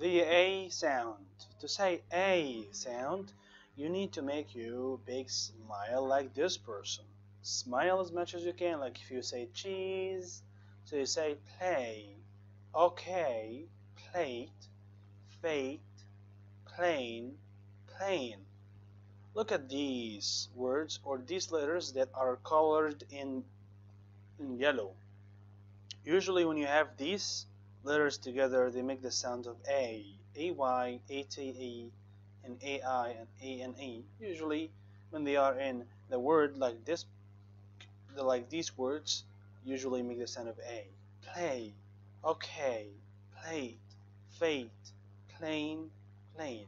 the A sound. To say A sound, you need to make your big smile like this person. Smile as much as you can, like if you say cheese, so you say play, okay, plate, fate, plane, plane. Look at these words or these letters that are colored in, in yellow. Usually when you have these letters together, they make the sound of A, AY, ATE, and AI, and ANE. Usually when they are in the word like this, like these words, usually make the sound of A. Play, okay, plate, fate, plane, plane.